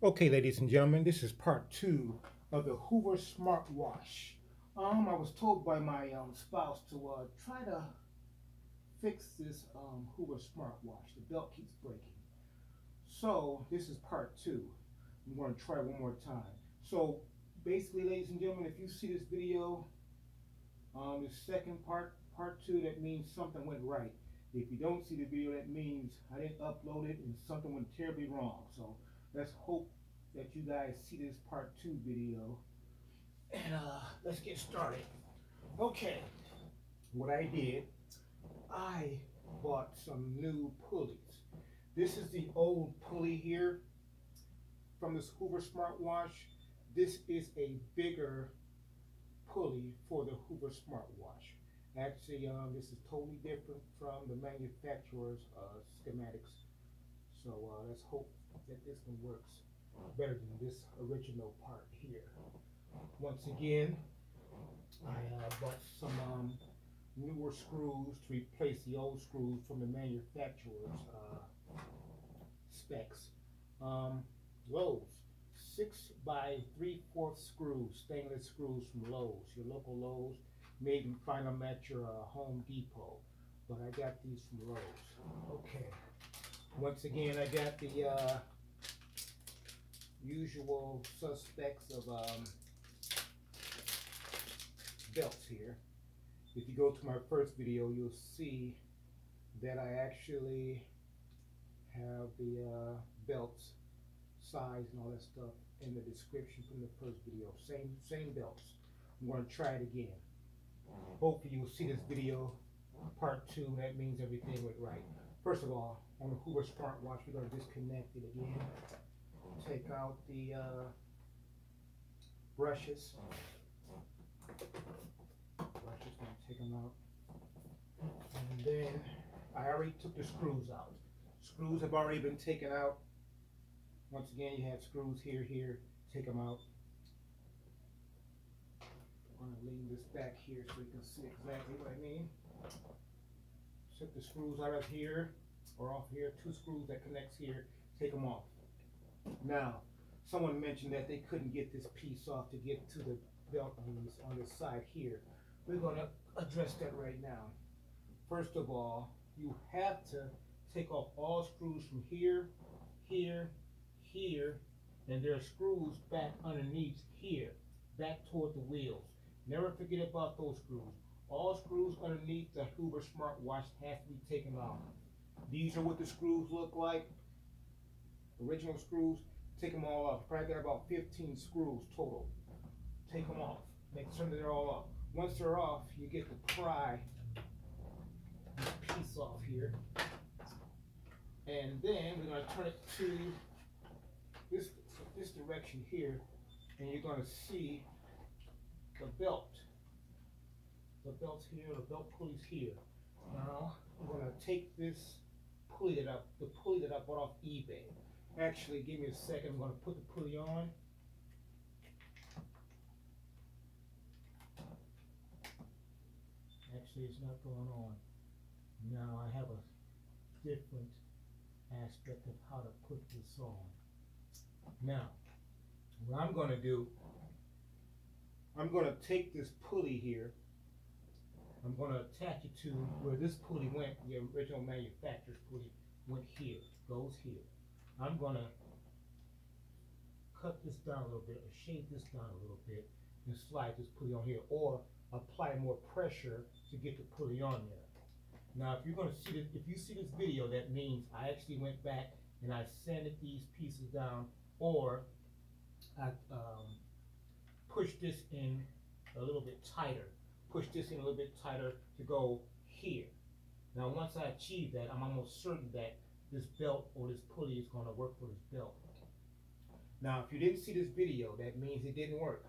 Okay, ladies and gentlemen, this is part two of the Hoover Smart Wash. Um, I was told by my um, spouse to uh, try to fix this um, Hoover Smart Wash. The belt keeps breaking. So this is part two. I'm going to try one more time. So basically, ladies and gentlemen, if you see this video, um, the second part, part two, that means something went right. If you don't see the video, that means I didn't upload it and something went terribly wrong. So let's hope that you guys see this part two video. And uh, let's get started. Okay, what I did, I bought some new pulleys. This is the old pulley here from this Hoover Smartwash. This is a bigger pulley for the Hoover Smartwash. Actually, um, this is totally different from the manufacturer's uh, schematics. So uh, let's hope that this one works better than this original part here. Once again, I uh, bought some um, newer screws to replace the old screws from the manufacturer's uh, specs. Um, Lowe's, six by three fourths screws, stainless screws from Lowe's, your local Lowe's. Maybe find them at your uh, Home Depot, but I got these from Lowe's. Okay. Once again, I got the uh, usual suspects of um, belts here. If you go to my first video, you'll see that I actually have the uh, belts, size and all that stuff in the description from the first video. Same, same belts. I'm gonna try it again. Hopefully you'll see this video, part two, that means everything went right. First of all, on the Hoover Smart Wash, we're gonna disconnect it again take out the uh, brushes. Brushes, gonna take them out. And then I already took the screws out. Screws have already been taken out. Once again, you have screws here, here, take them out. I'm gonna lean this back here so you can see exactly what I mean. Took the screws out of here, or off here, two screws that connects here, take them off. Now, someone mentioned that they couldn't get this piece off to get to the belt on this, on this side here. We're gonna address that right now. First of all, you have to take off all screws from here, here, here, and there are screws back underneath here, back toward the wheels. Never forget about those screws. All screws underneath the Hoover Smart Wash have to be taken off. These are what the screws look like original screws, take them all off. Probably got about 15 screws total. Take them off. Make sure they're all off. Once they're off, you get to pry this piece off here. And then we're going to turn it to this, this direction here. And you're going to see the belt. The belt's here, the belt pulley's here. Now, I'm going to take this pulley that I, the pulley that I bought off eBay. Actually, give me a second. I'm going to put the pulley on. Actually, it's not going on. Now I have a different aspect of how to put this on. Now, what I'm going to do, I'm going to take this pulley here. I'm going to attach it to where this pulley went, the original manufacturer's pulley went here, goes here. I'm gonna cut this down a little bit, or shave this down a little bit, and slide this pulley on here, or apply more pressure to get the pulley on there. Now, if you're gonna see this, if you see this video, that means I actually went back and I sanded these pieces down, or I um, pushed this in a little bit tighter, push this in a little bit tighter to go here. Now, once I achieve that, I'm almost certain that this belt or this pulley is gonna work for this belt. Now, if you didn't see this video, that means it didn't work.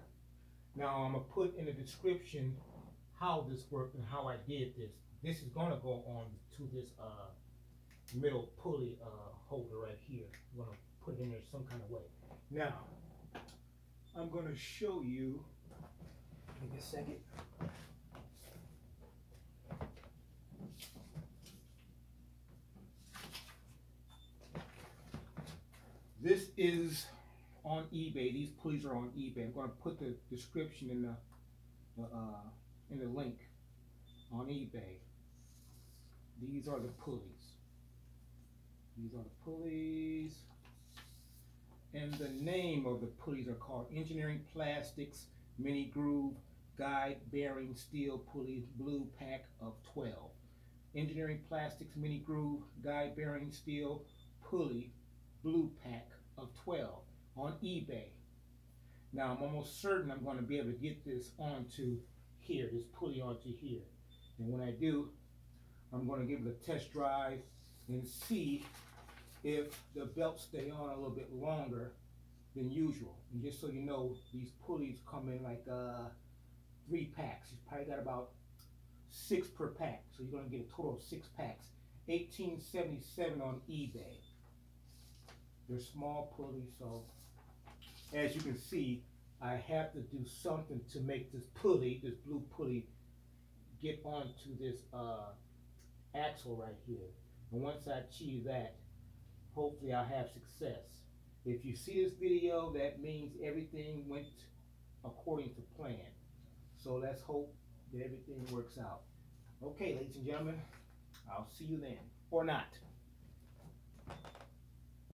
Now, I'm gonna put in the description how this worked and how I did this. This is gonna go on to this uh, middle pulley uh, holder right here. I'm gonna put it in there some kind of way. Now, I'm gonna show you, give me a second. This is on eBay. These pulleys are on eBay. I'm gonna put the description in the, the uh, in the link on eBay. These are the pulleys. These are the pulleys. And the name of the pulleys are called Engineering Plastics Mini Groove Guide Bearing Steel Pulleys Blue Pack of 12. Engineering Plastics Mini Groove Guide Bearing Steel Pulley Blue Pack of 12 on eBay. Now I'm almost certain I'm going to be able to get this onto here, this pulley onto here. And when I do, I'm going to give it a test drive and see if the belts stay on a little bit longer than usual. And just so you know, these pulleys come in like uh, three packs. You've probably got about six per pack. So you're gonna get a total of six packs. 1877 on eBay. They're small pulleys, so as you can see, I have to do something to make this pulley, this blue pulley, get onto this uh, axle right here. And once I achieve that, hopefully I'll have success. If you see this video, that means everything went according to plan. So let's hope that everything works out. Okay, ladies and gentlemen, I'll see you then, or not.